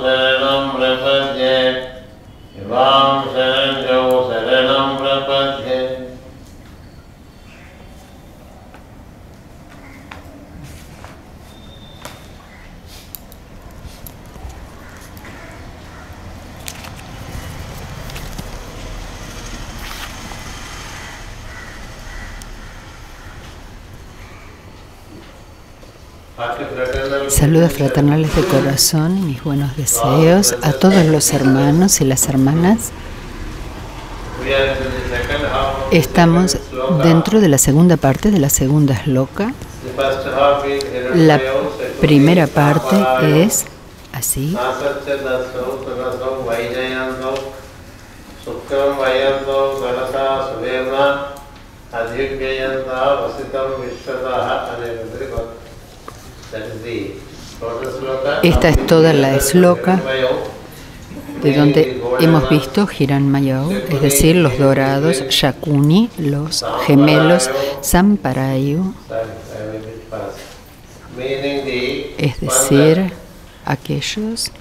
सर्वं प्रपद्ये Saludos fraternales de corazón y mis buenos deseos a todos los hermanos y las hermanas. Estamos dentro de la segunda parte de la segunda sloka. La primera parte es así. Esta es toda la sloka de donde hemos visto Hiran Mayau, es decir, los dorados, Shakuni, los gemelos, Samparayu, es decir, aquellos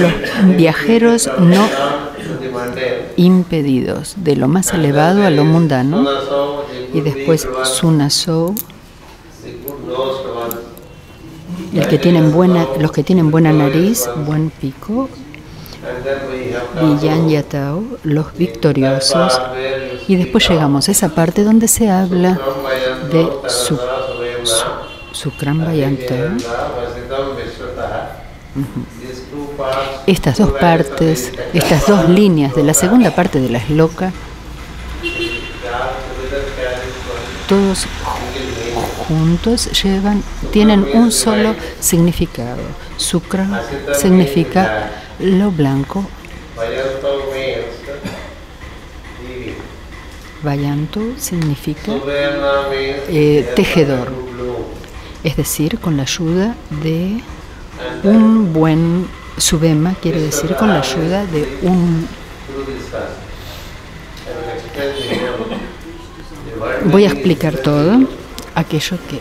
los viajeros no impedidos de lo más elevado a lo mundano y después Sunasou el que tienen buena, los que tienen buena nariz, buen pico, Villan Yatao, los victoriosos, y después llegamos a esa parte donde se habla de su, su, Sukram Estas dos partes, estas dos líneas de la segunda parte de la esloca, todos juntos llevan, tienen un solo significado. Sukra significa lo blanco. Vayanto significa eh, tejedor, es decir, con la ayuda de un buen subema, quiere decir con la ayuda de un Voy a explicar todo aquello que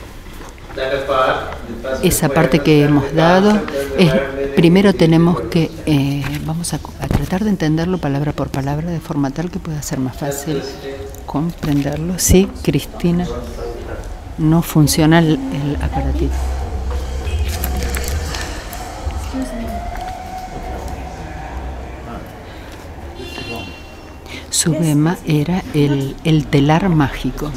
esa parte que hemos dado es primero tenemos que eh, vamos a, tratar de entenderlo palabra por palabra de forma tal que pueda ser más fácil comprenderlo. Sí Cristina no funciona el, el aparatito su lema era el, el telar mágico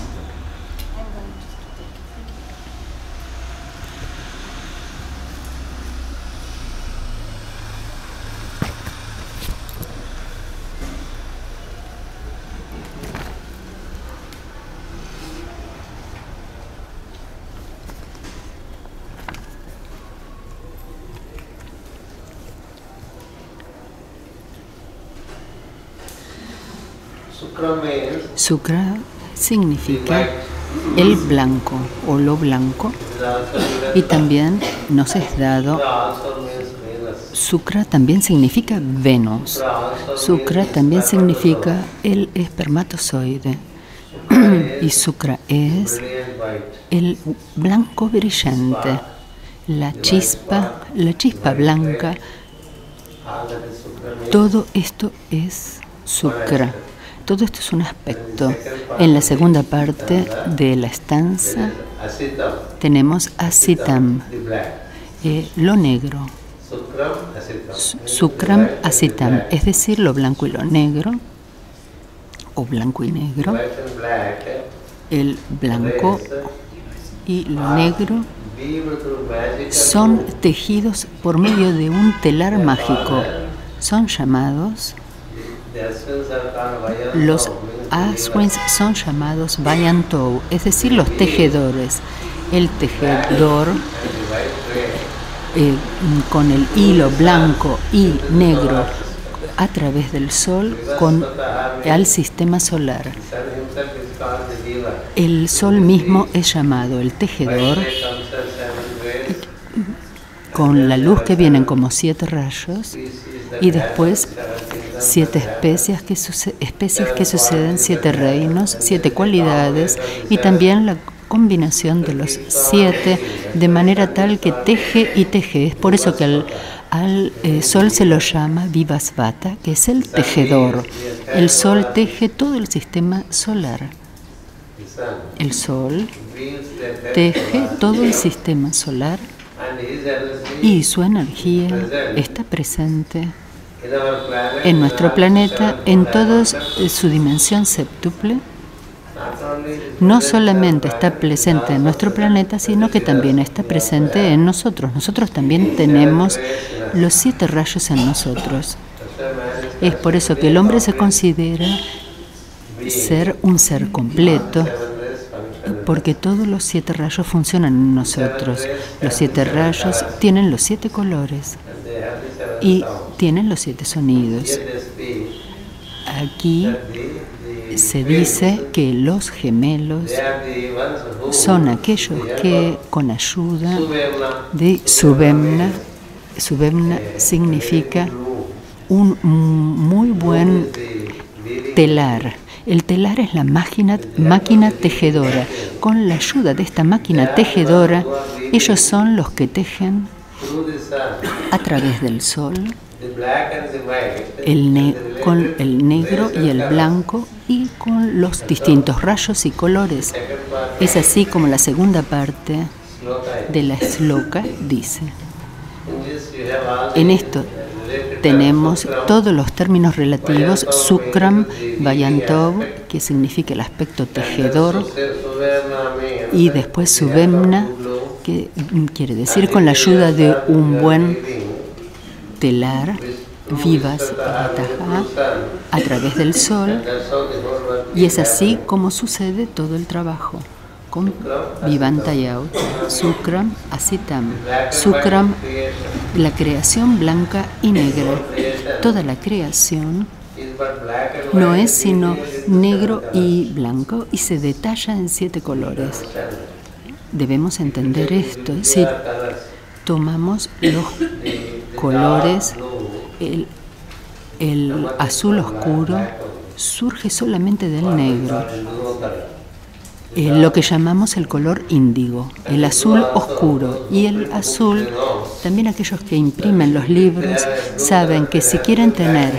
Sukra significa el blanco o lo blanco y también nos es dado Sukra también significa Venus. Sukra también significa el espermatozoide. y Sukra es el blanco brillante, la chispa, la chispa blanca. Todo esto es Sukra. Todo esto es un aspecto. En la segunda parte de la estanza tenemos asitam, eh, lo negro. Sukram asitam, es decir, lo blanco y lo negro, o blanco y negro. El blanco y lo negro son tejidos por medio de un telar mágico. Son llamados los Aswins son llamados Bayantou, es decir, los tejedores. El tejedor eh, con el hilo blanco y negro a través del sol con al sistema solar. El sol mismo es llamado el tejedor con la luz que vienen como siete rayos y después siete especies que, especies que suceden, siete reinos, siete cualidades y también la combinación de los siete de manera tal que teje y teje. Es por eso que al, eh, sol se lo llama Vivasvata, que es el tejedor. El sol teje todo el sistema solar. El sol teje todo el sistema solar y su energía está presente en nuestro planeta en toda su dimensión septuple, no solamente está presente en nuestro planeta, sino que también está presente en nosotros. Nosotros también tenemos los siete rayos en nosotros. Es por eso que el hombre se considera ser un ser completo, porque todos los siete rayos funcionan en nosotros. Los siete rayos tienen los siete colores y tienen los siete sonidos. Aquí se dice que los gemelos son aquellos que con ayuda de Subemna, Subemna significa un muy buen telar. El telar es la máquina, máquina tejedora. Con la ayuda de esta máquina tejedora, ellos son los que tejen a través del sol el con el negro y el blanco y con los distintos rayos y colores. Es así como la segunda parte de la sloka dice. En esto tenemos todos los términos relativos, Sukram, Vayantov, que significa el aspecto tejedor, y después Subemna, que quiere decir con la ayuda de un buen telar, vivas a través del sol, y es así como sucede todo el trabajo con Vivantayaut, Sukram, Asitam. Sukram, la creación blanca y negra. Toda la creación no es sino negro y blanco y se detalla en siete colores. Debemos entender esto. Si tomamos los colores, el, el azul oscuro surge solamente del negro. Lo que llamamos el color índigo, el azul oscuro y el azul, también aquellos que imprimen los libros saben que si quieren tener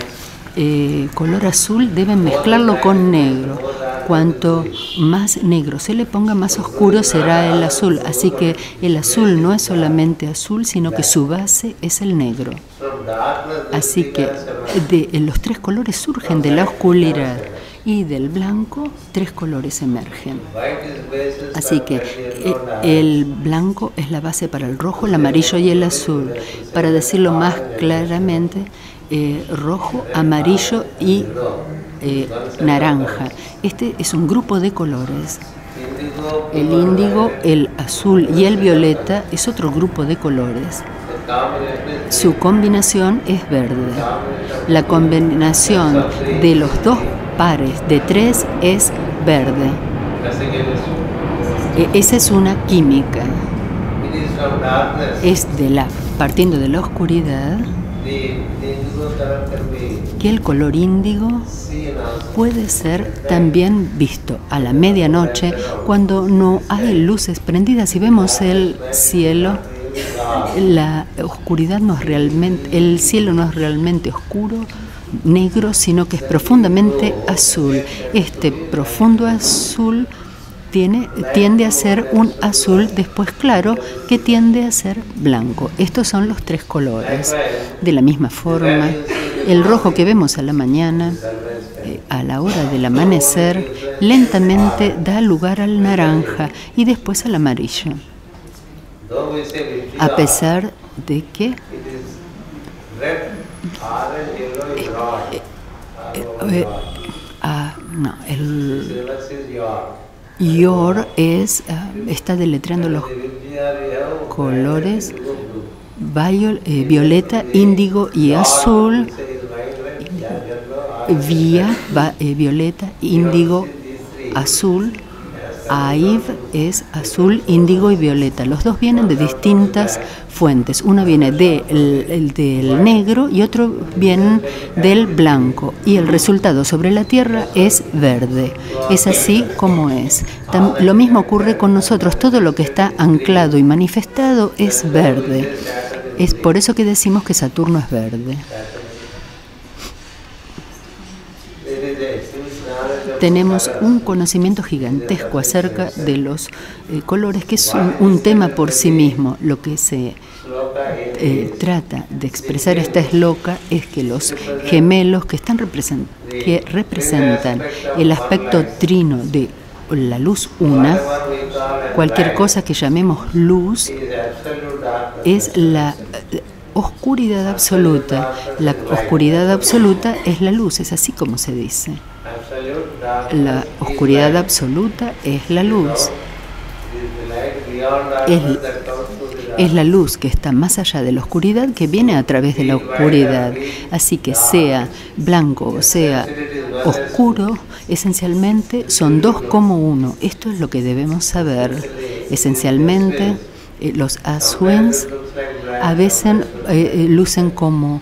eh, color azul deben mezclarlo con negro. Cuanto más negro se le ponga, más oscuro será el azul. Así que el azul no es solamente azul, sino que su base es el negro. Así que de, los tres colores surgen de la oscuridad y del blanco tres colores emergen. Así que eh, el blanco es la base para el rojo, el amarillo y el azul. Para decirlo más claramente, eh, rojo, amarillo y eh, naranja. Este es un grupo de colores. El índigo, el azul y el violeta es otro grupo de colores. Su combinación es verde. La combinación de los dos pares de tres es verde. E, esa es una química. Es de la, partiendo de la oscuridad que el color índigo puede ser también visto a la medianoche cuando no hay luces prendidas y vemos el cielo. La oscuridad no es realmente, el cielo no es realmente oscuro, negro, sino que es profundamente azul. Este profundo azul tiene, tiende a ser un azul después claro que tiende a ser blanco. Estos son los tres colores. De la misma forma, el rojo que vemos a la mañana, eh, a la hora del amanecer, lentamente da lugar al naranja y después al amarillo. A pesar de que eh, ah, no, el Yor es, ah, está deletreando los colores eh, violeta, índigo y azul. Vía, eh, violeta, índigo, azul. Aiv es azul, índigo y violeta. Los dos vienen de distintas fuentes. Uno viene del negro y otro viene del blanco. Y el resultado sobre la Tierra es verde. Es así como es. lo mismo ocurre con nosotros. Todo lo que está anclado y manifestado es verde. Es por eso que decimos que Saturno es verde. Tenemos un conocimiento gigantesco acerca de los eh, colores, que es un, tema por sí mismo. Lo que se eh, trata de expresar esta esloca es que los gemelos que, están que representan el aspecto trino de la luz una, cualquier cosa que llamemos luz es la eh, oscuridad absoluta. La oscuridad absoluta es la luz, es así como se dice. La oscuridad absoluta es la luz. Es, es la luz que está más allá de la oscuridad que viene a través de la oscuridad. Así que sea blanco o sea oscuro, esencialmente son dos como uno. Esto es lo que debemos saber. Esencialmente, eh, los aswins a veces eh, eh, lucen como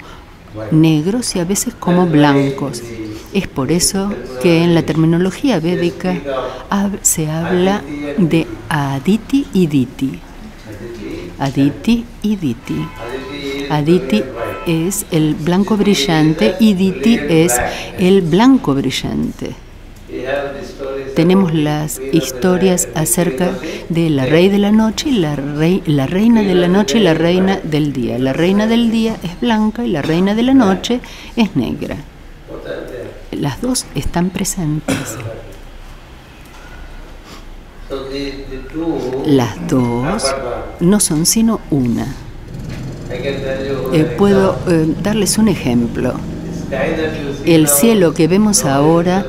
negros y a veces como blancos. Es por eso que en la terminología védica se habla de aditi y diti. Aditi y diti. Aditi es el blanco brillante y diti es el blanco brillante. Tenemos las historias acerca de la rey de la noche y la, la reina de la noche y la reina del día. La reina del día es blanca y la reina de la noche es negra. Las dos están presentes. Las dos no son sino una. Eh, puedo eh, darles un ejemplo. El cielo que vemos ahora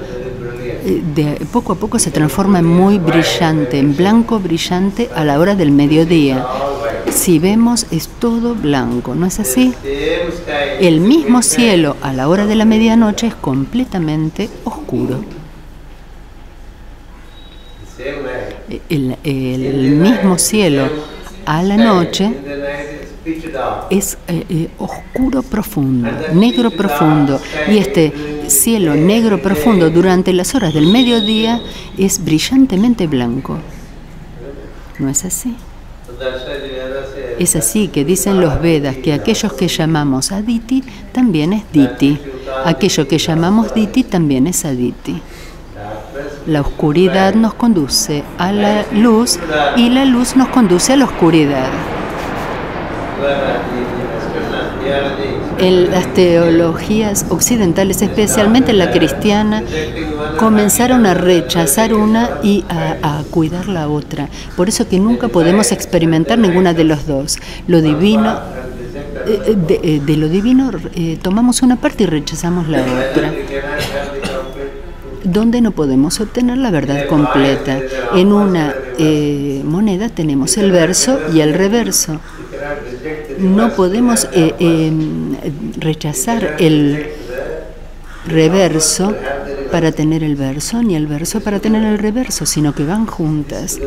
eh, de poco a poco se transforma en muy brillante, en blanco brillante a la hora del mediodía. Si vemos es todo blanco, ¿no es así? El mismo cielo a la hora de la medianoche es completamente oscuro. El, el mismo cielo a la noche es eh, eh, oscuro profundo, negro profundo. Y este cielo negro profundo durante las horas del mediodía es brillantemente blanco. ¿No es así? Es así que dicen los Vedas que aquellos que llamamos Aditi también es Diti. Aquello que llamamos Diti también es Aditi. La oscuridad nos conduce a la luz y la luz nos conduce a la oscuridad. En las teologías occidentales, especialmente la cristiana, comenzaron a rechazar una y a, cuidar la otra. Por eso que nunca podemos experimentar ninguna de los dos. Lo divino, eh, de, eh, de, lo divino eh, tomamos una parte y rechazamos la otra donde no podemos obtener la verdad completa. En una eh, moneda tenemos el verso y el reverso. No podemos eh, em, rechazar el reverso para tener el verso, ni el verso para tener el reverso, sino que van juntas.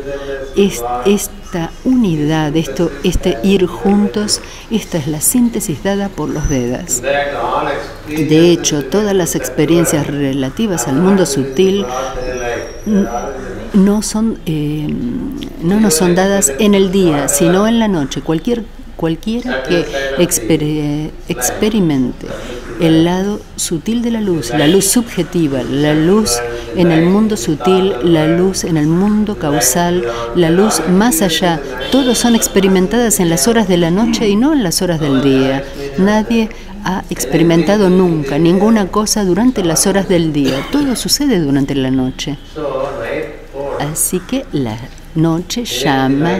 Es, esta unidad, esto, este ir juntos, esta es la síntesis dada por los Vedas. De hecho, todas las experiencias relativas al mundo sutil no son eh, no nos son dadas en el día, sino en la noche. Cualquier cualquiera que experimente el lado sutil de la luz, la luz subjetiva, la luz en el mundo sutil, la luz en el mundo causal, la luz más allá, todos son experimentadas en las horas de la noche y no en las horas del día. Nadie ha experimentado nunca ninguna cosa durante las horas del día, todo sucede durante la noche. Así que la noche llama,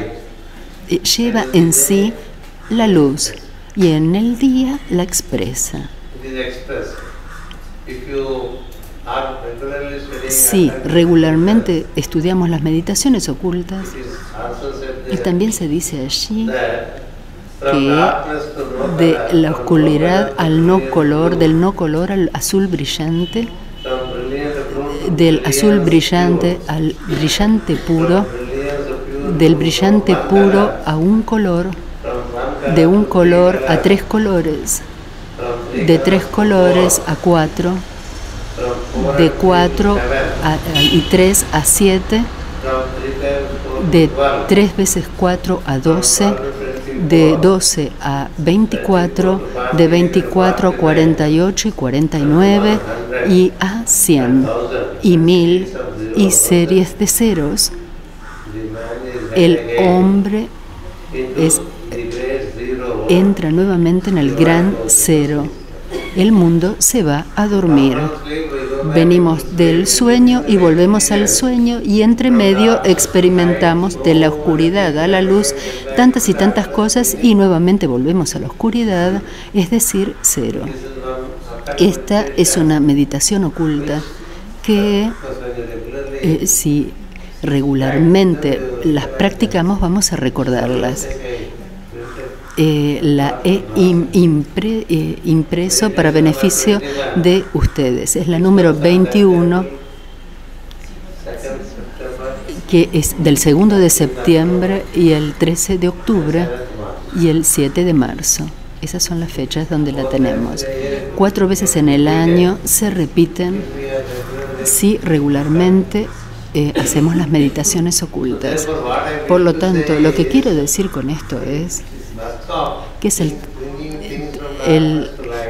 eh, lleva en sí la luz y en el día la expresa. Si regularmente estudiamos las meditaciones ocultas, y también se dice allí que de la oscuridad al no color, del no color al azul brillante, del azul brillante al brillante puro, del brillante puro a un color, de un color a tres colores, de tres colores a cuatro, de cuatro y tres a siete, de tres veces cuatro a doce, de 12 a 24, de 24 a 48 y 49 y a 100 y 1000 y series de ceros. El hombre es, entra nuevamente en el gran cero. El mundo se va a dormir. Venimos del sueño y volvemos al sueño y entre medio experimentamos de la oscuridad a la luz tantas y tantas cosas y nuevamente volvemos a la oscuridad, es decir, cero. Esta es una meditación oculta que eh, si regularmente las practicamos vamos a recordarlas. Eh, la he eh, impreso para beneficio de ustedes. Es la número 21, que es del 2 de septiembre y el 13 de octubre y el 7 de marzo. Esas son las fechas donde la tenemos. Cuatro veces en el año se repiten si regularmente eh, hacemos las meditaciones ocultas. Por lo tanto, lo que quiero decir con esto es que es el,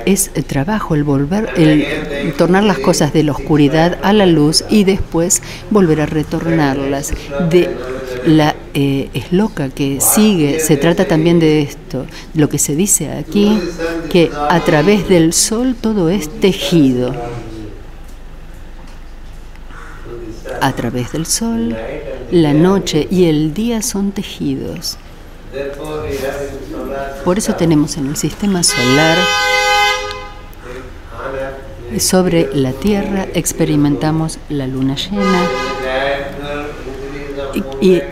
es el trabajo, el volver, el tornar las cosas de la oscuridad a la luz y después volver a retornarlas. De la eh, es loca que sigue, se trata también de esto, lo que se dice aquí, que a través del sol todo es tejido. A través del sol, la noche y el día son tejidos. Por eso tenemos en el sistema solar, sobre la Tierra, experimentamos la luna llena y, y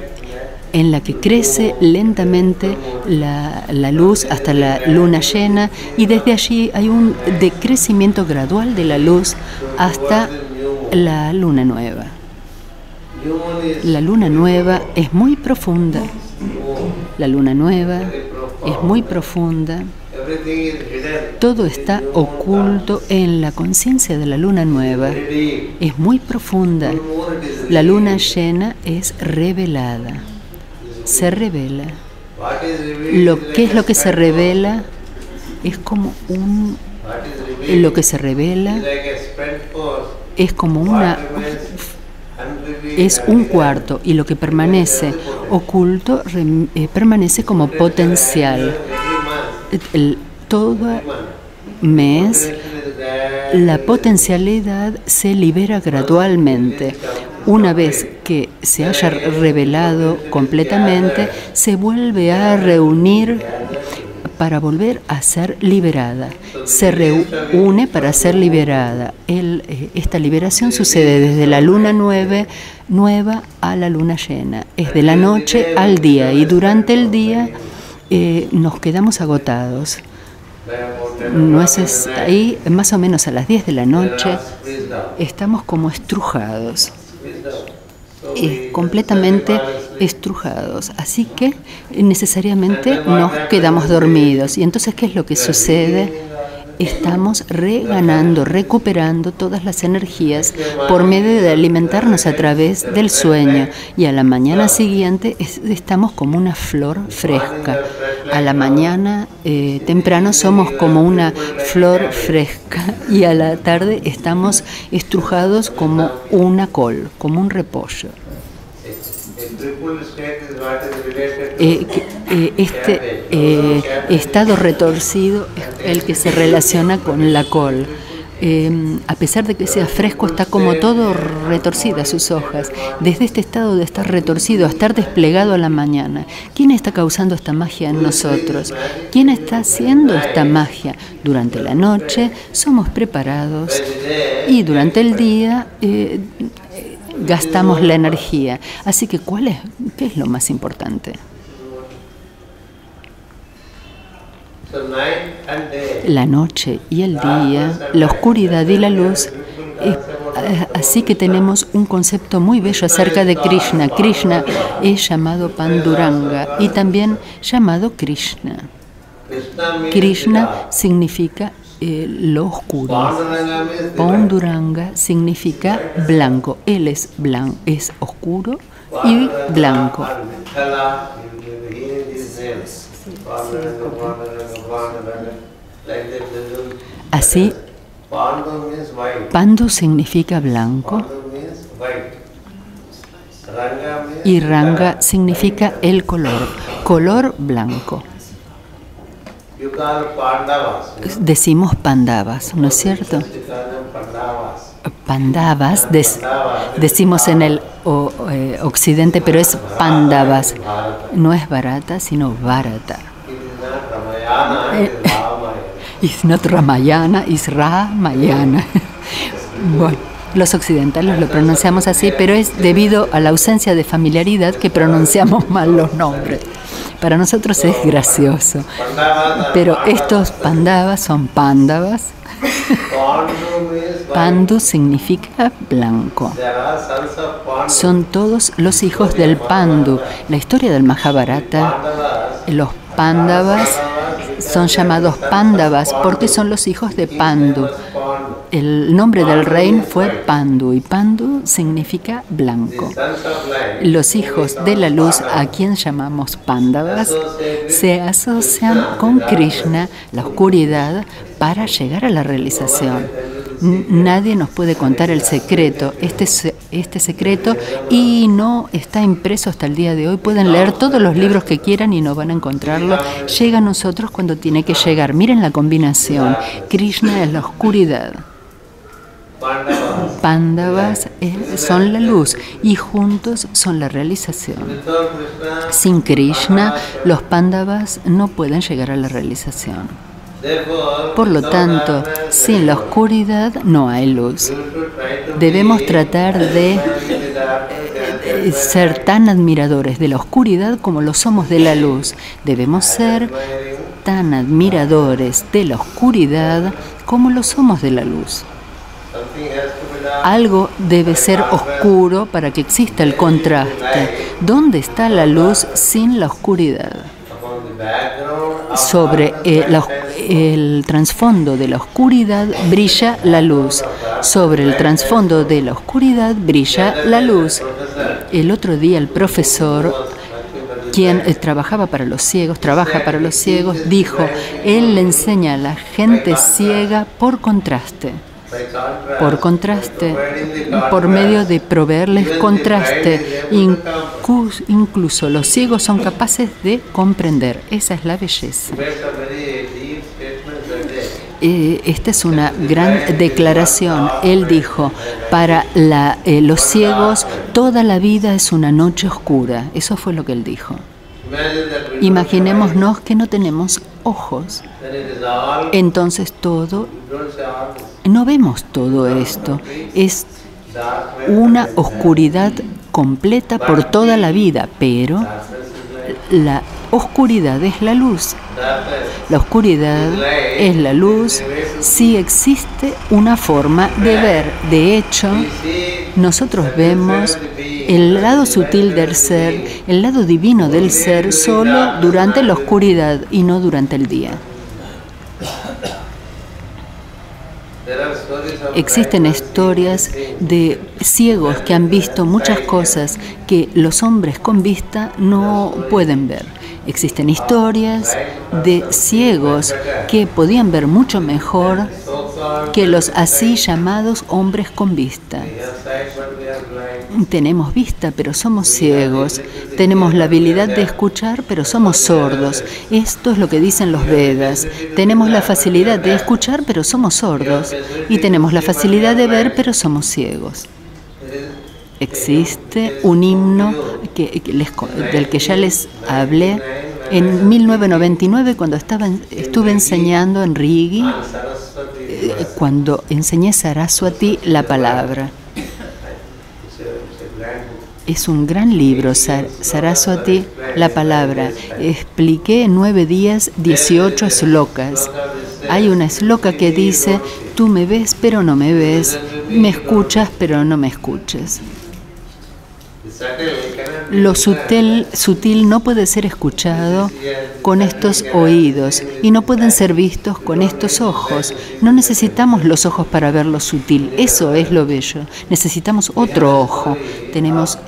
en la que crece lentamente la, la luz hasta la luna llena y desde allí hay un decrecimiento gradual de la luz hasta la luna nueva. La luna nueva es muy profunda. La luna nueva es muy profunda. Todo está oculto en la conciencia de la luna nueva. Es muy profunda. La luna llena es revelada. Se revela. Lo que es lo que se revela es como un lo que se revela es como una es un cuarto y lo que permanece oculto eh, permanece como potencial. Todo mes la potencialidad se libera gradualmente. Una vez que se haya revelado completamente, se vuelve a reunir para volver a ser liberada. Se reúne para ser liberada. Eh, esta liberación sucede desde la luna nueva a la luna llena. Es de la noche al día y durante el día eh, nos quedamos agotados. No ahí, más o menos a las 10 de la noche, estamos como estrujados, eh, completamente estrujados. Así que eh, necesariamente nos quedamos dormidos. ¿Y entonces qué es lo que sucede? Estamos reganando, recuperando todas las energías por medio de alimentarnos a través del sueño. Y a la mañana siguiente es- estamos como una flor fresca. A la mañana eh, temprano somos como una flor fresca y a la tarde estamos estrujados como una col, como un repollo. Eh, eh, este eh, estado retorcido es el que se relaciona con la col. Eh, a pesar de que sea fresco, está como todo retorcida sus hojas. Desde este estado de estar retorcido a estar desplegado a la mañana, ¿quién está causando esta magia en nosotros? ¿Quién está haciendo esta magia? Durante la noche somos preparados y durante el día gastamos la energía. Así que, ¿cuál es, ¿qué es lo más importante? La noche y el día, la oscuridad y la luz. Así que tenemos un concepto muy bello acerca de Krishna. Krishna es llamado Panduranga y también llamado Krishna. Krishna significa eh, lo oscuro. Panduranga significa blanco. Él es blanco, es oscuro y blanco. Así, Pandu significa blanco y Ranga significa el color, color blanco. Decimos pandavas, ¿no es cierto? Pandavas, decimos en el eh, occidente, pero es Pandavas. No es barata, sino is Ramayana. It's not Ramayana, it's Ramayana. Bueno, los occidentales lo pronunciamos así, pero es debido a la ausencia de familiaridad que pronunciamos mal los nombres. Para nosotros es gracioso. Pandavas Pero estos pandavas son pándavas. Pandu significa blanco. Son todos los hijos del Pandu. La historia del Mahabharata, Pandavas los pándavas son llamados pándavas porque son los hijos de Pandu. El nombre del rey fue Pandu y Pandu significa blanco. Los hijos de la luz, a quien llamamos pándavas, se asocian con Krishna, la oscuridad, para llegar a la realización. Nadie nos puede contar el secreto, este, este secreto, y no está impreso hasta el día de hoy. Pueden leer todos los libros que quieran y no van a encontrarlo. Llega a nosotros cuando tiene que llegar. Miren la combinación. Krishna es la oscuridad. Pandavas. Pándavas eh, son la luz y juntos son la realización. Sin Krishna, los pándavas no pueden llegar a la realización. Por lo tanto, sin la oscuridad no hay luz. Debemos be tratar de darkness eh, ser tan admiradores de la oscuridad como lo somos de la luz. Debemos ser tan admiradores de la oscuridad como lo somos de la luz. Algo debe ser oscuro para que exista el contraste. ¿Dónde está la luz sin la oscuridad? Sobre eh, el trasfondo de la oscuridad brilla la luz. Sobre el trasfondo de la oscuridad brilla la luz. El otro día el profesor, quien eh, trabajaba para los ciegos, trabaja para los ciegos, dijo, él le enseña a la gente ciega por contraste. Por contraste, por medio de proveerles contraste, incluso los ciegos son capaces de comprender. Esa es la belleza. Eh, esta es una gran declaración. Él dijo, para eh, los ciegos toda la vida es una noche oscura. Eso fue lo que él dijo. Imaginémonos que no tenemos ojos. Entonces todo, no vemos todo esto. Es una oscuridad completa por toda la vida, pero la oscuridad es la luz. La oscuridad es la luz si existe una forma de ver. De hecho, nosotros vemos el lado sutil del ser, el lado divino del ser, solo durante la oscuridad y no durante el día. Existen historias de ciegos que han visto muchas cosas que los hombres con vista no pueden ver. Existen historias de ciegos que podían ver mucho mejor que los así llamados hombres con vista. Tenemos vista, pero somos ciegos. Tenemos la habilidad de escuchar, pero somos sordos. Esto es lo que dicen los Vedas. Tenemos la facilidad de escuchar, pero somos sordos. Y tenemos la facilidad de ver, pero somos ciegos. Existe un himno del que ya les hablé en 1999 cuando estaba, estuve enseñando en Rigi, eh, cuando enseñé Saraswati la palabra. is a, it's a grand book. Es un gran libro, Sar- Saraswati, la palabra. Expliqué en nueve días 18 slokas. Hay una sloka que dice, tú me ves pero no me ves, me escuchas pero no me escuchas. Lo sutil, no puede ser escuchado con estos oídos y no pueden ser vistos con estos ojos. No necesitamos los ojos para ver lo sutil, eso es lo bello. Necesitamos otro ojo. Tenemos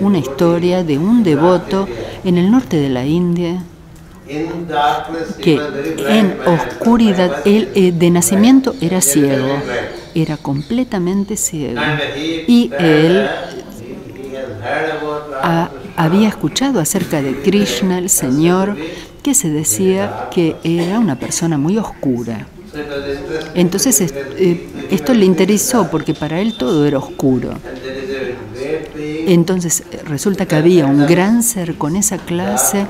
una historia de un devoto en el norte de la India que en oscuridad, eh, de nacimiento era ciego, era completamente ciego. Y él había escuchado acerca de Krishna, el Señor, que se decía que era una persona muy oscura. Entonces es- eh, esto le interesó porque para él todo era oscuro. Entonces eh, resulta que había un gran ser con esa clase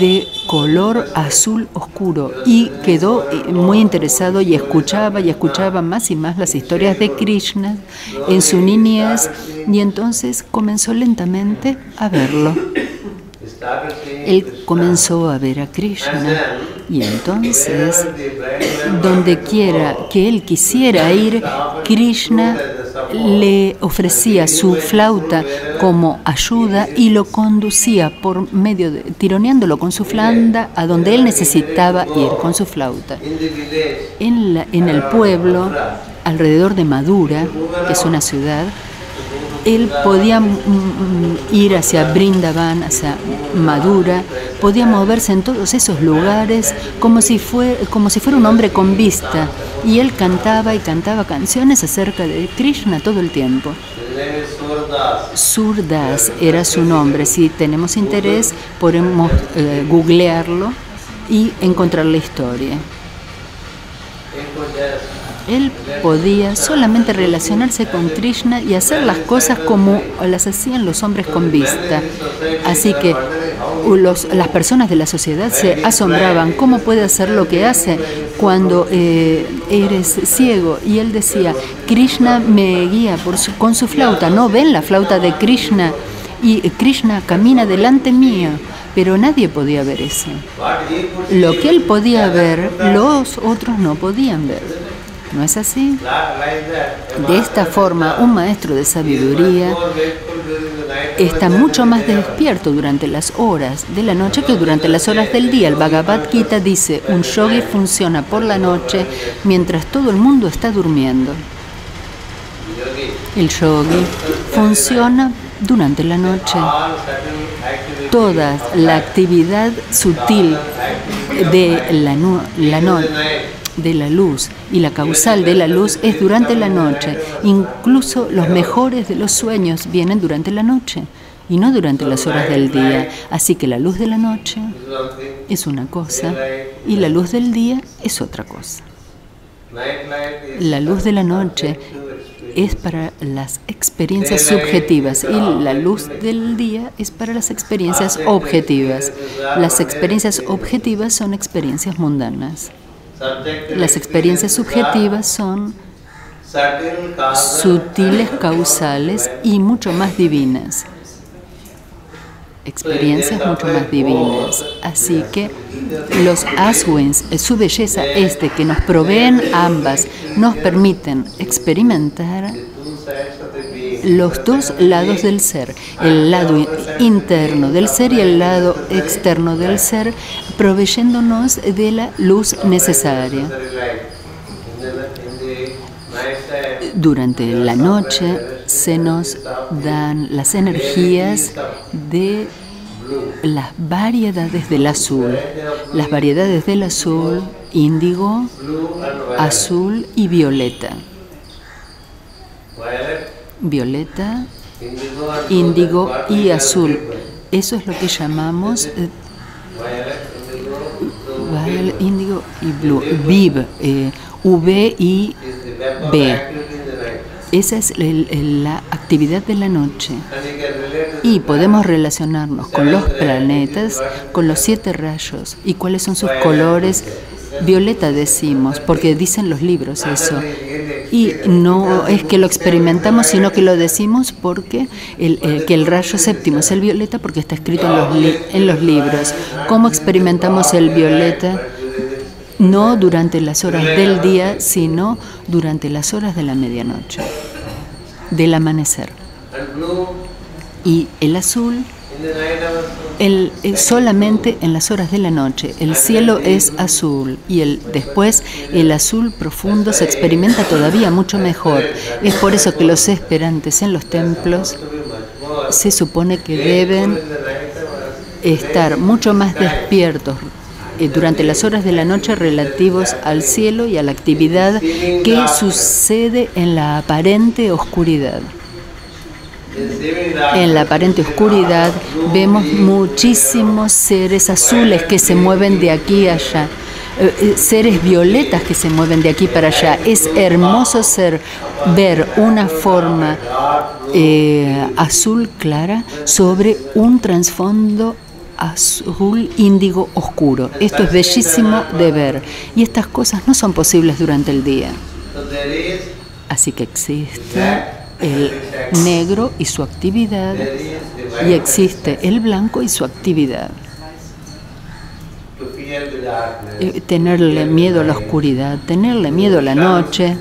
de color azul oscuro y quedó eh, muy interesado y escuchaba y escuchaba más y más las historias de Krishna en su niñez y entonces comenzó lentamente a verlo. Él comenzó a ver a Krishna y entonces donde quiera que él quisiera ir, Krishna le ofrecía su flauta como ayuda y lo conducía por medio de, tironeándolo con su flauta a donde él necesitaba ir con su flauta. En, la- en el pueblo, alrededor de Madura, que es una ciudad, él podía mm, mm, ir hacia Brindavan, hacia Madura, podía moverse en todos esos lugares como si, fue, como si fuera un hombre con vista. Y él cantaba y cantaba canciones acerca de Krishna todo el tiempo. Surdas era su nombre. Si tenemos interés, podemos eh, googlearlo y encontrar la historia. Él podía solamente relacionarse con Krishna y hacer las cosas como las hacían los hombres con vista. Así que las personas de la sociedad se asombraban, ¿cómo puede hacer lo que hace cuando eh, eres ciego? Y él decía, Krishna me guía con su flauta, ¿no ven la flauta de Krishna? Y Krishna camina delante mío, pero nadie podía ver eso. Lo que él podía ver, los otros no podían ver. ¿No es así? De esta forma, un maestro de sabiduría está mucho más despierto durante las horas de la noche que durante las horas del día. El Bhagavad Gita dice, un yogi funciona por la noche mientras todo el mundo está durmiendo. El yogi funciona durante la noche. Toda la actividad sutil de la, la no- de la luz y la causal de la luz es durante la noche. Incluso los mejores de los sueños vienen durante la noche y no durante las horas del día. Así que la luz de la noche es una cosa y la luz del día es otra cosa. La luz de la noche es para las experiencias subjetivas y la luz del día es para las experiencias objetivas. Las experiencias objetivas son experiencias mundanas. Las experiencias subjetivas son sutiles, causales y mucho más divinas. Experiencias mucho más divinas. Así que los Aswins, su belleza es de que nos proveen ambas, nos permiten experimentar los dos lados del ser, el lado in- interno del ser y el lado externo del ser, proveyéndonos de la luz necesaria. Durante la noche se nos dan las energías de las variedades del azul, las variedades del azul, índigo, azul y violeta. Violet, Violeta, índigo y azul. Eso es lo que llamamos eh, índigo y blue. VIB, eh, V y web of B. Esa es el- la actividad de la noche. Y podemos relacionarnos con los planetas, con los siete rayos y cuáles son sus colores. Violeta decimos, porque dicen los libros eso. Y no es que lo experimentamos, sino que lo decimos porque el, el- que el rayo séptimo es el violeta porque está escrito en los, li- en los libros. ¿Cómo experimentamos el violeta? No durante las horas del día, sino durante las horas de la medianoche, del amanecer. Y el azul el, eh, solamente en las horas de la noche. El cielo es azul y el, después el azul profundo se experimenta todavía mucho mejor. Es por eso que los esperantes en los templos se supone que deben estar mucho más despiertos eh, durante las horas de la noche relativos al cielo y a la actividad que sucede en la aparente oscuridad. En la aparente oscuridad vemos muchísimos seres azules que se mueven de aquí a allá. eh, eh, seres violetas que se mueven de aquí para allá. Es hermoso ser, ver una forma eh, azul clara sobre un trasfondo azul índigo oscuro. Esto es bellísimo de ver y estas cosas no son posibles durante el día. Así que existe el negro y su actividad y existe el blanco y su actividad. Eh, tenerle miedo a la oscuridad, tenerle miedo a la noche,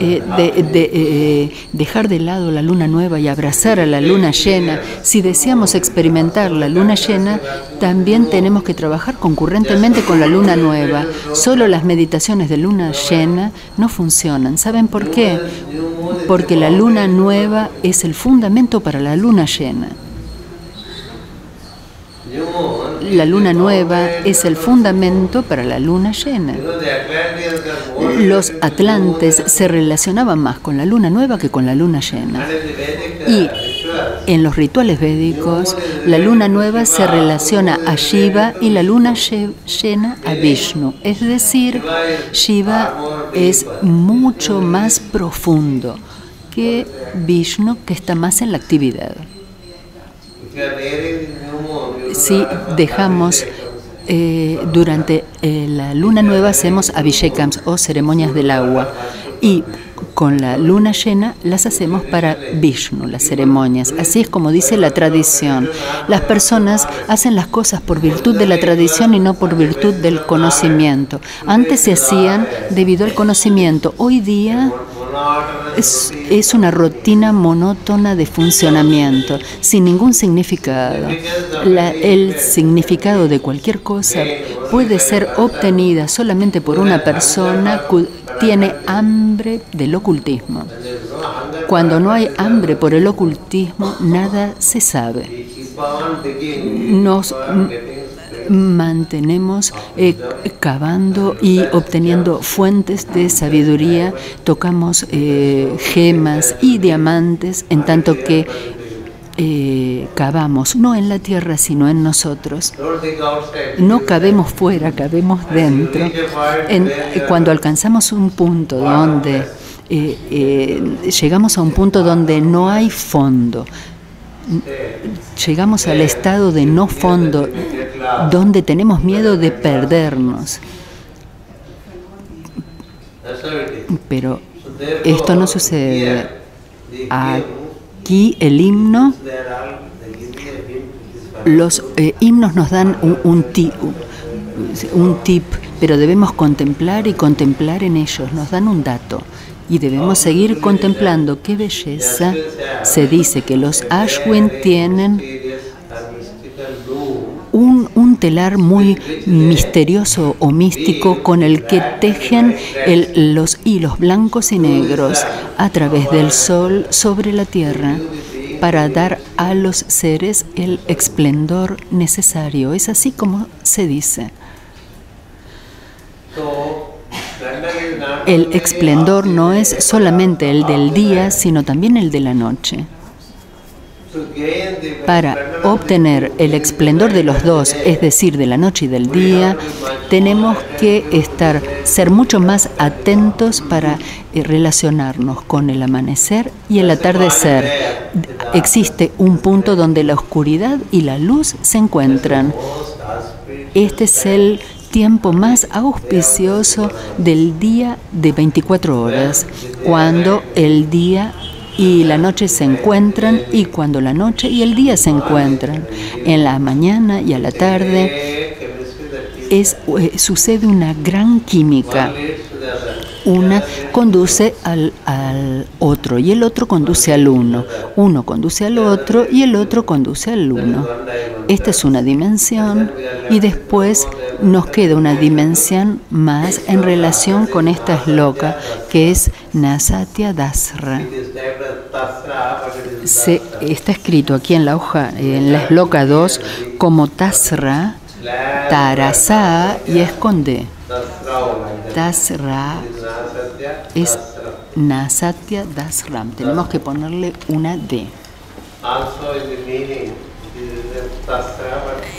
eh, de- eh, dejar de lado la luna nueva y abrazar a la luna llena. Si deseamos experimentar la luna llena, también tenemos que trabajar concurrentemente con la luna nueva. Solo las meditaciones de luna llena no funcionan. ¿Saben por qué? Porque la luna nueva es el fundamento para la luna llena. La luna nueva es el fundamento para la luna llena. Los atlantes se relacionaban más con la luna nueva que con la luna llena. Y en los rituales védicos, la luna nueva se relaciona a Shiva y la luna llena a Vishnu. Es decir, Shiva es mucho más profundo que Vishnu, que está más en la actividad. Si dejamos eh, durante eh, la luna nueva hacemos abhishekams o ceremonias del agua y con la luna llena las hacemos para Vishnu, las ceremonias. Así es como dice la tradición. Las personas hacen las cosas por virtud de la tradición y no por virtud del conocimiento. Antes se hacían debido al conocimiento. Hoy día es, una rutina monótona de funcionamiento, sin ningún significado. El significado de cualquier cosa puede ser obtenida solamente por una persona que tiene hambre del ocultismo. Cuando no hay hambre por el ocultismo, nada se sabe. Nos mantenemos eh, cavando y obteniendo fuentes de sabiduría, tocamos eh, gemas y diamantes en tanto que eh, cavamos, no en la tierra, sino en nosotros. No cabemos fuera, cabemos dentro. En- cuando alcanzamos un punto donde llegamos a un punto donde no hay fondo, llegamos al estado de no fondo, donde tenemos miedo de perdernos. Pero esto no sucede. Aquí el himno, los eh, himnos nos dan un, un ti- un tip, pero debemos contemplar y contemplar en ellos, nos dan un dato. Y debemos seguir contemplando qué belleza. Se dice que los Ashwin tienen un, telar muy misterioso o místico con el que tejen los hilos blancos y negros a través del sol sobre la tierra para dar a los seres el esplendor necesario. Es así como se dice. El esplendor no es solamente el del día, sino también el de la noche. Para obtener el esplendor de los dos, es decir, de la noche y del día, tenemos que estar, ser mucho más atentos para eh, relacionarnos con el amanecer y el atardecer. Existe un punto donde la oscuridad y la luz se encuentran. Este es el tiempo más auspicioso del día de 24 horas, cuando el día y la noche se encuentran y cuando la noche y el día se encuentran. En la mañana y a la tarde es, eh, sucede una gran química. Una conduce al, al otro y el otro conduce al uno. Uno conduce al otro y el otro conduce al uno. Esta es una dimensión y después nos queda una dimensión más en relación con esta loca que es Nasatya Dasra. Está escrito aquí en la hoja, en la esloca 2, como Tasra, Tarasa y esconde. Nasatya, es. Nasatya Dasram. Tenemos que ponerle una D.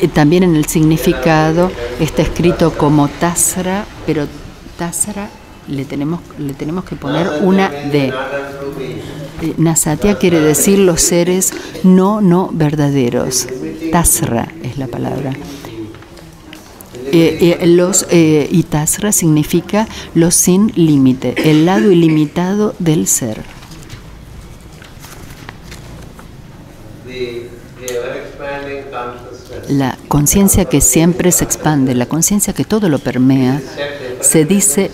Eh, También en el significado está escrito como tasra, pero tasra le tenemos, le tenemos que poner una D. Eh, Nasatya quiere decir los seres no, no verdaderos. Tasra es la palabra. Eh, eh, los, eh, y Tasra significa los sin límite, el lado ilimitado del ser. La conciencia que siempre se expande, la conciencia que todo lo permea, se dice,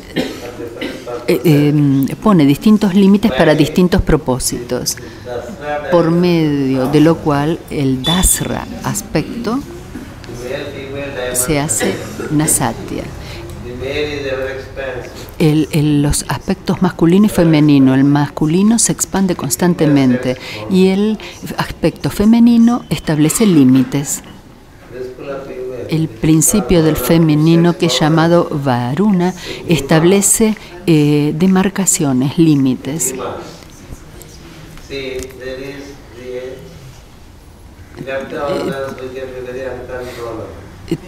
eh, eh, pone distintos límites para distintos propósitos, por medio de lo cual el dasra aspecto. Se hace ever expansive. El- el- los aspectos masculino y femenino. El masculino se expande constantemente y el aspecto femenino establece límites. El principio del femenino, que es llamado Varuna, establece eh, demarcaciones, límites. Eh,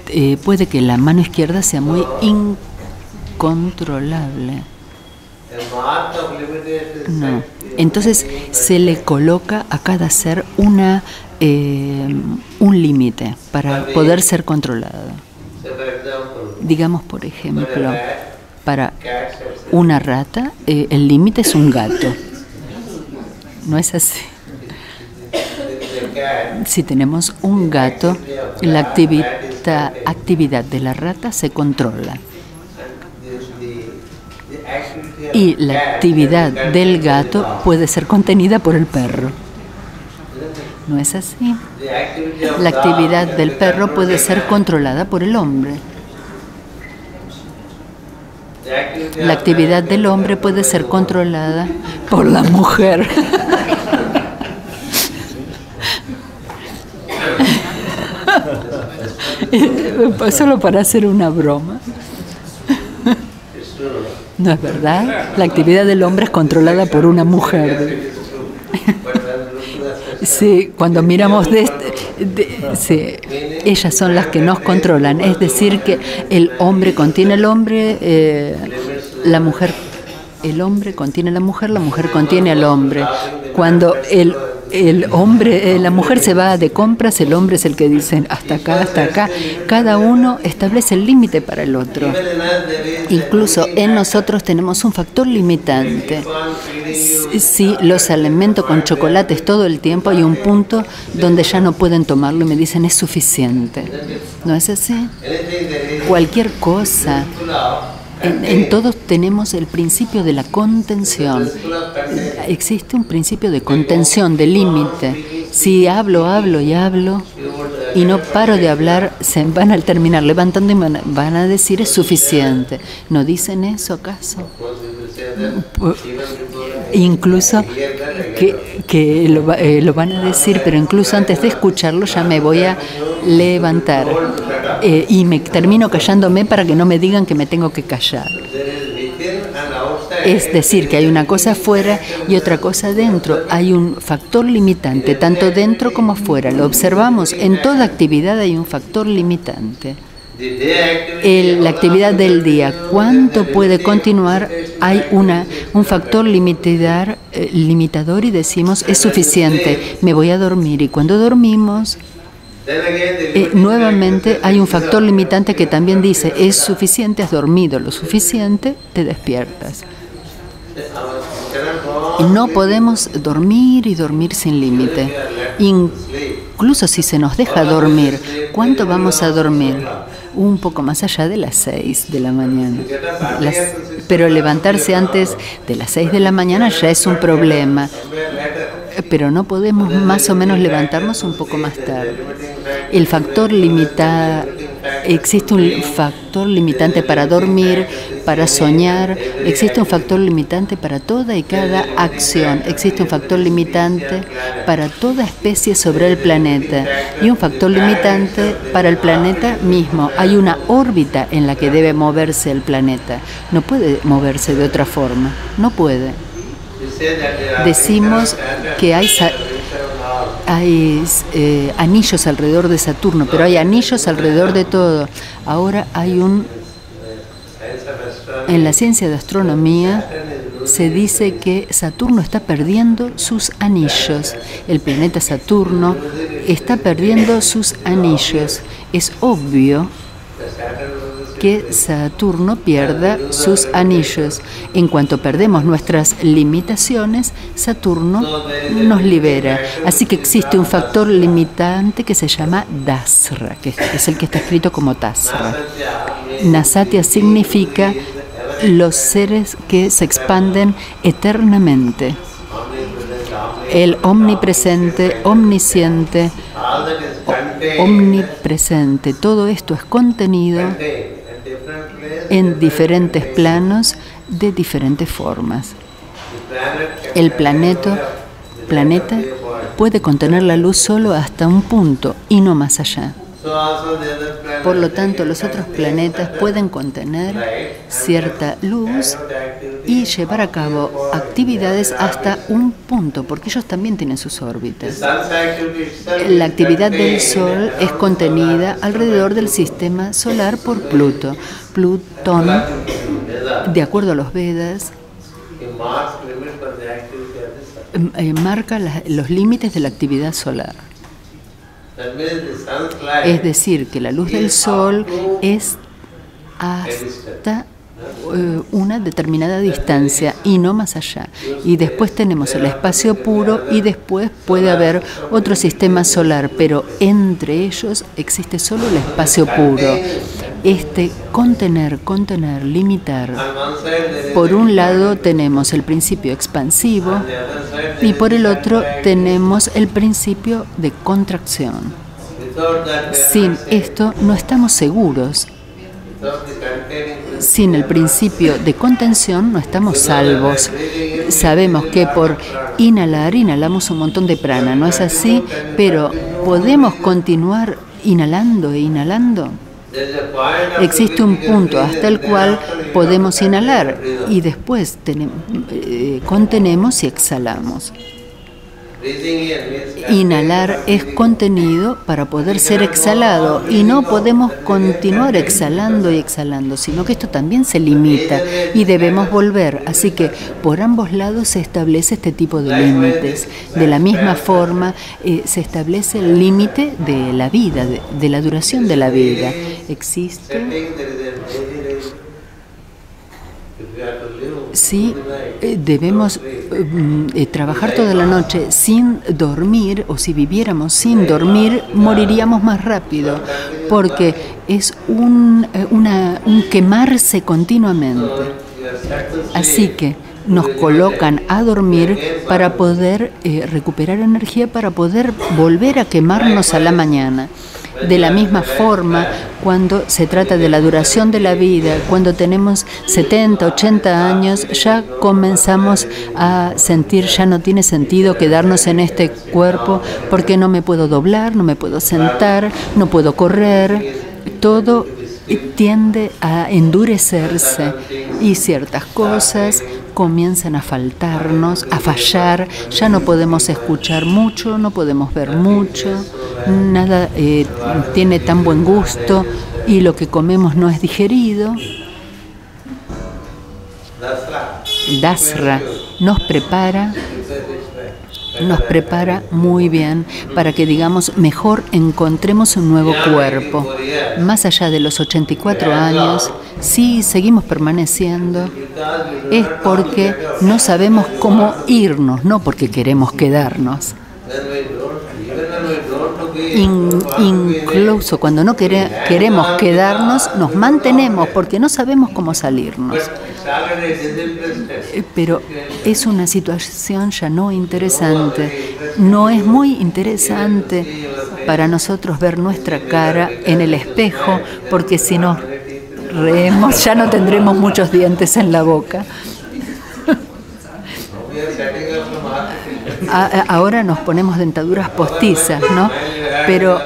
eh, puede que la mano izquierda sea muy incontrolable. No. Entonces se le coloca a cada ser una, eh, un límite para poder ser controlado. Digamos, por ejemplo, para una rata, eh, el límite es un gato. ¿No es así? Si tenemos un gato, la activita- actividad de la rata se controla y la actividad del gato puede ser contenida por el perro. ¿No es así? La actividad del perro puede ser controlada por el hombre. La actividad del hombre puede ser controlada por la mujer. Solo para hacer una broma. ¿No es verdad? La actividad del hombre es controlada por una mujer. Sí, cuando miramos de, este- sí, ellas son las que nos controlan. Es decir, que el hombre contiene al hombre, eh, la mujer, el hombre contiene a la mujer, la mujer contiene al hombre. Cuando el, el hombre, eh, la mujer se va de compras, el hombre es el que dice hasta acá, hasta acá. Cada uno establece el límite para el otro. Incluso en nosotros tenemos un factor limitante. Si- los alimento con chocolates todo el tiempo, hay un punto donde ya no pueden tomarlo y me dicen es suficiente. ¿No es así? Cualquier cosa. En, todos tenemos el principio de la contención. Existe un principio de contención, de límite. Si hablo, hablo y hablo y no paro de hablar, se van a terminar levantando y van a- decir es suficiente. ¿No dicen eso acaso? Incluso que, eh, lo van a decir, pero incluso antes de escucharlo ya me voy a levantar Eh, y me termino callándome para que no me digan que me tengo que callar. Es decir, que hay una cosa afuera y otra cosa dentro. Hay un factor limitante, tanto dentro como afuera. Lo observamos, en toda actividad hay un factor limitante. La actividad del día, cuánto puede continuar, hay una, un factor limitador, eh, limitador y decimos es suficiente, me voy a dormir. Y cuando dormimos, eh, limiting nuevamente hay un factor limitante que también dice es suficiente, has dormido lo suficiente, te despiertas. no podemos dormir y dormir sin límite. Incluso si se nos deja dormir, ¿cuánto vamos a dormir? Un poco más allá de las 6 de la mañana. Pero levantarse antes de las 6 de la mañana ya es un problema. Pero no podemos más o menos levantarnos un poco más tarde. El factor limita, existe un factor limitante para dormir, para soñar, existe un factor limitante para toda y cada acción, existe un factor limitante para toda especie sobre el planeta y un factor limitante para el planeta mismo. Hay una órbita en la que debe moverse el planeta. No puede moverse de otra forma, no puede. Decimos que hay. Hay eh, anillos alrededor de Saturno, pero hay anillos alrededor de todo. Ahora hay un... En la ciencia de astronomía se dice que Saturno está perdiendo sus anillos. El planeta Saturno está perdiendo sus anillos. Es obvio que Saturno pierda sus anillos. En cuanto perdemos nuestras limitaciones, Saturno nos libera. Así que existe un factor limitante que se llama Dasra, que es el que está escrito como Tasra. Nasatya significa los seres que se expanden eternamente. El omnipresente, omnisciente, omnipresente, todo esto es contenido en diferentes planos de diferentes formas. El planeta, puede contener la luz solo hasta un punto y no más allá. Por lo tanto, los otros planetas pueden contener cierta luz y llevar a cabo actividades hasta un punto, porque ellos también tienen sus órbitas. La actividad del Sol es contenida alrededor del sistema solar por Pluto. Plutón, de acuerdo a los Vedas, eh, marca los límites de la actividad solar. Es decir, que la luz del sol es hasta eh, una determinada distancia y no más allá. Y después tenemos el espacio puro y después puede haber otro sistema solar, pero entre ellos existe solo el espacio puro. Este contener, contener, limitar. Por un lado tenemos el principio expansivo y por el otro tenemos el principio de contracción. Sin esto no estamos seguros sin el principio de contención no estamos salvos. Sabemos que por inhalar inhalamos un montón de prana, ¿no es así? Pero ¿podemos continuar inhalando e inhalando? Existe un punto hasta el cual podemos inhalar y después eh, contenemos y exhalamos. Inhalar es contenido para poder ser exhalado y no podemos continuar exhalando y exhalando, sino que esto también se limita y debemos volver. Así que por ambos lados se establece este tipo de límites. De la misma forma eh, se establece el límite de la vida, de la duración de la vida. Existe Sí, eh, debemos mm, eh, trabajar toda la noche sin dormir, o si viviéramos sin dormir, moriríamos más rápido, porque es un, eh, un quemarse continuamente. Así que nos colocan a dormir para poder recuperar energía, para poder volver a quemarnos a la mañana. De la misma forma, cuando se trata de la duración de la vida, cuando tenemos 70, 80 años, ya comenzamos a sentir, ya no tiene sentido quedarnos en este cuerpo porque no me puedo doblar, no me puedo sentar, no puedo correr, todo tiende a endurecerse y ciertas cosas comienzan a faltarnos, a fallar, ya no podemos escuchar mucho, no podemos ver mucho, nada eh, tiene tan buen gusto y lo que comemos no es digerido. Dasra nos prepara nos prepara muy bien para que, digamos, mejor encontremos un nuevo cuerpo. Más allá de los 84 años, si seguimos permaneciendo, es porque no sabemos cómo irnos, no porque queremos quedarnos. Incluso cuando no queremos quedarnos, nos mantenemos porque no sabemos cómo salirnos. Pero es una situación ya no interesante. No es muy interesante para nosotros ver nuestra cara en el espejo, porque si nos reemos ya no tendremos muchos dientes en la boca. Ahora nos ponemos dentaduras postizas, ¿no? Pero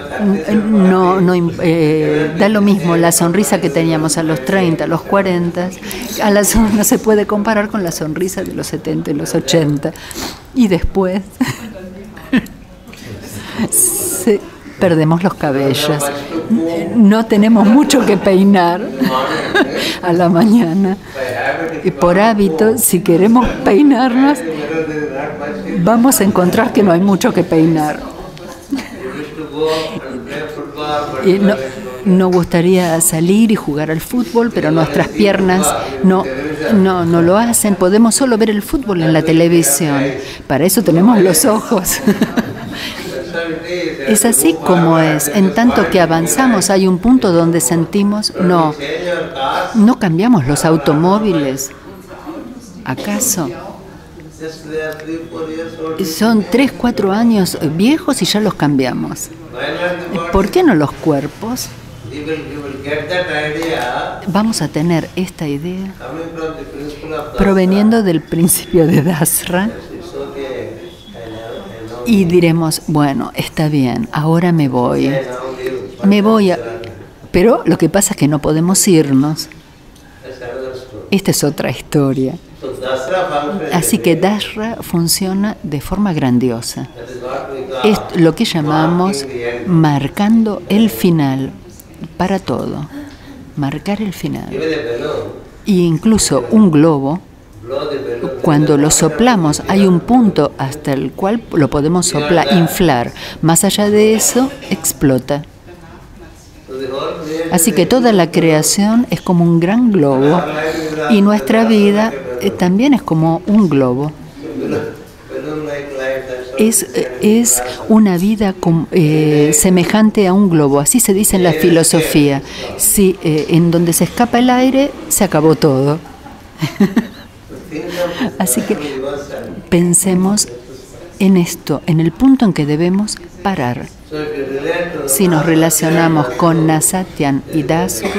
no, no eh, da lo mismo la sonrisa que teníamos a los 30, a los 40, a la, no se puede comparar con la sonrisa de los 70 y los 80. Y después... perdemos los cabellos. No tenemos mucho que peinar a la mañana. Y por hábito, si queremos peinarnos, vamos a encontrar que no hay mucho que peinar. No, gustaría salir y jugar al fútbol, pero nuestras piernas no, no, no lo hacen. Podemos solo ver el fútbol en la televisión. Para eso tenemos los ojos. Es así como es. En tanto que avanzamos hay un punto donde sentimos, no, no cambiamos los automóviles. ¿Acaso? Son tres, cuatro años viejos y ya los cambiamos. ¿Por qué no los cuerpos? Vamos a tener esta idea proveniendo del principio de Dasra y diremos, bueno, está bien, ahora me voy. Me voy a... Pero lo que pasa es que no podemos irnos. Esta es otra historia. Así que Dasra funciona de forma grandiosa. Es lo que llamamos marcando el final para todo. Marcar el final. Y incluso un globo, cuando lo soplamos, hay un punto hasta el cual lo podemos soplar, inflar. Más allá de eso, explota. Así que toda la creación es como un gran globo y nuestra vida eh, también es como un globo. Es, es una vida eh, semejante a un globo, así se dice en la filosofía. Si eh, en donde se escapa el aire, se acabó todo. Así que pensemos en esto, en el punto en que debemos parar. Si nos relacionamos con Nasatyan y concept,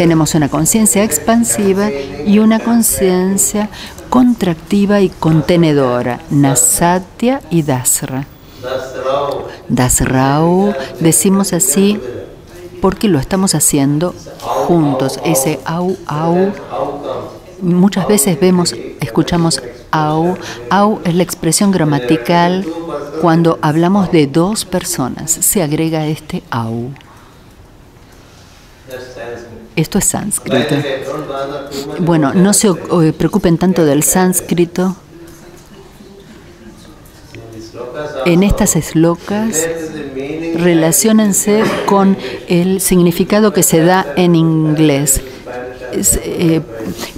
tenemos una conciencia expansiva y una conciencia contractiva y contenedora, Nasatya y Dasra. Dasrau, decimos así porque lo estamos haciendo juntos. Ese au, au, muchas veces vemos, escuchamos au. Au es la expresión gramatical cuando hablamos de dos personas. Se agrega este au. Esto es sánscrito. Bueno, no se eh, preocupen tanto del sánscrito. En estas eslocas relaciónense con el significado que se da en inglés. Eh,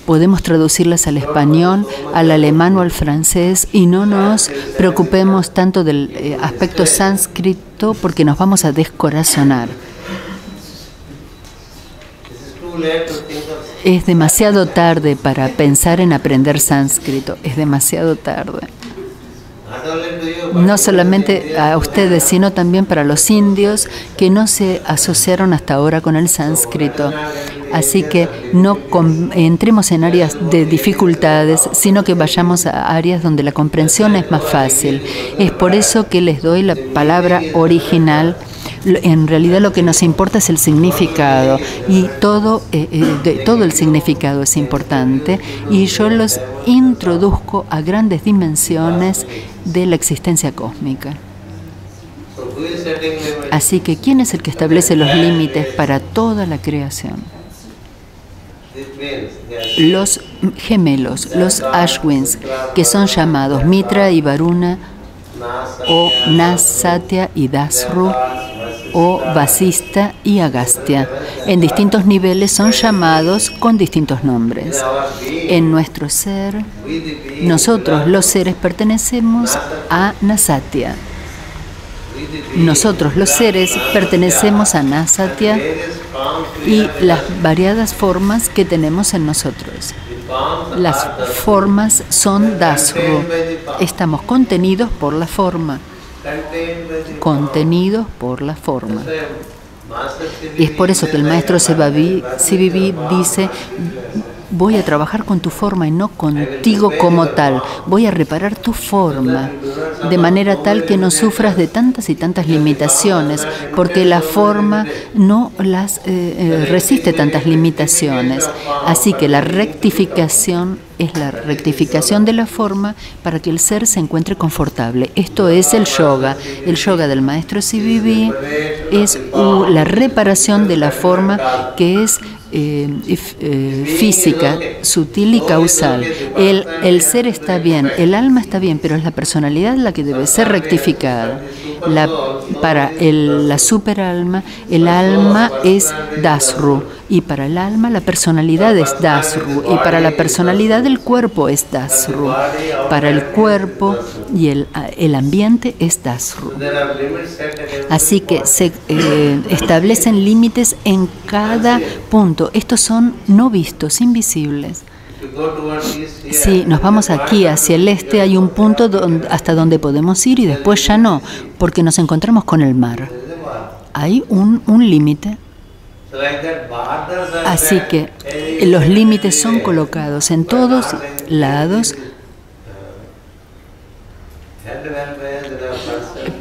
podemos traducirlas al español, al alemán o al francés y no nos preocupemos tanto del eh, aspecto sánscrito porque nos vamos a descorazonar. Es demasiado tarde para pensar en aprender sánscrito, es demasiado tarde. No solamente a ustedes, sino también para los indios que no se asociaron hasta ahora con el sánscrito. Así que no entremos en áreas de dificultades, sino que vayamos a áreas donde la comprensión es más fácil. Es por eso que les doy la palabra original. En realidad lo que nos importa es el significado y todo, eh, eh, de- todo el significado es importante y yo los introduzco a grandes dimensiones de la existencia cósmica. Así que, ¿quién es el que establece los límites para toda la creación? Los gemelos, los Ashwins, que son llamados Mitra y Varuna, o Nasatya y Dasru, o Vasista y Agastya. En distintos niveles son llamados con distintos nombres. En nuestro ser, nosotros los seres pertenecemos a Nasatya. Nosotros los seres pertenecemos a Nasatya y las variadas formas que tenemos en nosotros. Las formas son Dasru. Estamos contenidos por la forma. Contenidos por la forma. Y es por eso que el maestro Sivivi dice, voy a trabajar con tu forma y no contigo como tal. Voy a reparar tu forma de manera tal que no sufras de tantas y tantas limitaciones, porque la forma no las eh, eh, resiste tantas limitaciones. Así que la rectificación es la rectificación de la forma para que el ser se encuentre confortable. Esto es el yoga. El yoga del maestro Sibibi es la reparación de la forma que es eh, eh, física, sutil y causal. El, el ser está bien, el alma está bien, pero es la personalidad la que debe ser rectificada. La, para el, la superalma, el alma es dasru y para el alma la personalidad es dasru y para la personalidad el cuerpo es dasru. Para el cuerpo y el, el ambiente es dasru. Así que se eh, establecen límites en cada punto. Estos son no vistos, invisibles. Si nos vamos aquí hacia el este, hay un punto hasta donde podemos ir y después ya no, porque nos encontramos con el mar. Hay un, un límite. Así que los límites son colocados en todos lados,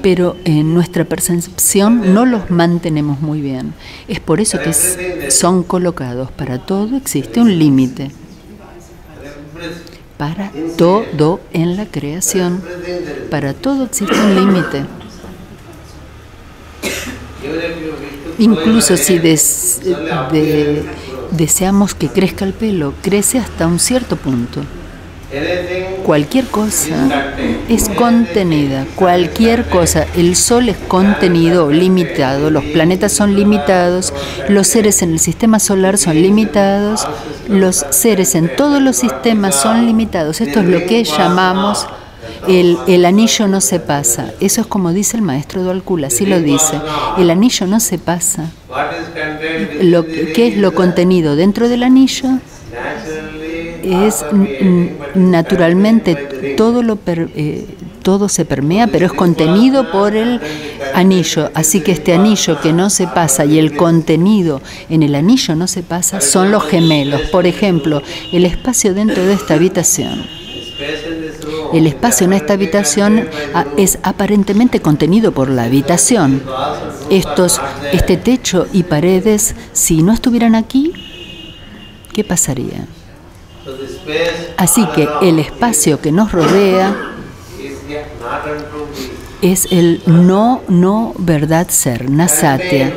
pero en nuestra percepción no los mantenemos muy bien. Es por eso que son colocados. Para todo existe un límite para todo en la creación. Para todo existe un límite. Incluso si des, de, deseamos que crezca el pelo, crece hasta un cierto punto. Cualquier cosa es contenida, cualquier cosa. El Sol es contenido, limitado, los planetas son limitados, los seres en el sistema solar son limitados, los seres en todos los sistemas son limitados. Esto es lo que llamamos el, anillo no se pasa. Eso es como dice el maestro Dualkula, así lo dice. El anillo no se pasa. Lo, ¿Qué es lo contenido dentro del anillo? Es naturalmente todo lo eh, todo se permea, pero es contenido por el anillo. Así que este anillo que no se pasa y el contenido en el anillo no se pasa son los gemelos. Por ejemplo, el espacio dentro de esta habitación. El espacio en esta habitación ah, es aparentemente contenido por la habitación. Estos, este techo y paredes, si no estuvieran aquí, ¿qué pasaría? Así que el espacio que nos rodea es el no, no verdad ser, Nasatya,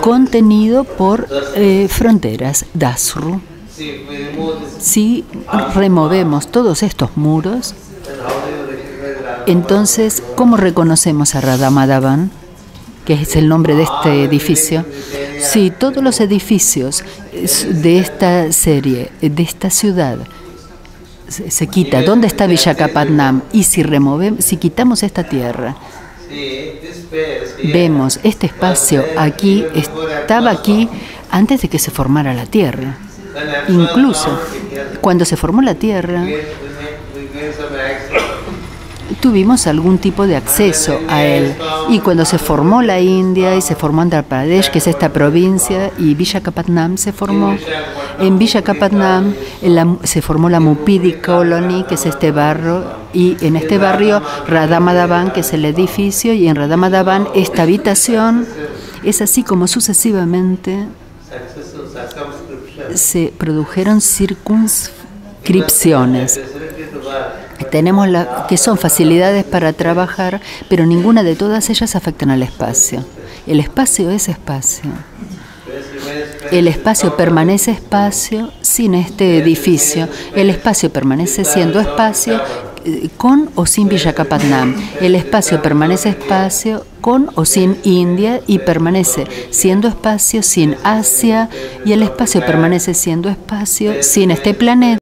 contenido por eh, fronteras, Dasru. Si removemos todos estos muros, entonces, ¿cómo reconocemos a Radhamadavan? que es el nombre de este edificio. Sí, todos los edificios de esta serie, de esta ciudad, se, quita. ¿Dónde está Villacapatnam? Y si removemos, si quitamos esta tierra, vemos este espacio aquí, estaba aquí antes de que se formara la tierra. Incluso cuando se formó la tierra, tuvimos algún tipo de acceso a él. Y cuando se formó la India y se formó Andhra Pradesh, que es esta provincia, y Villacapatnam se formó, en Villacapatnam se formó la Mupidi Colony, que es este barrio, y en este barrio Radhamadavan, que es el edificio, y en Radhamadavan esta habitación, es así como sucesivamente se produjeron circunscripciones tenemos la, que son facilidades para trabajar, pero ninguna de todas ellas afectan al espacio. El espacio es espacio. El espacio permanece espacio sin este edificio. El espacio permanece siendo espacio eh, con o sin Villacapatnam. El espacio permanece espacio con o sin India y permanece siendo espacio sin Asia y el espacio permanece siendo espacio sin este planeta.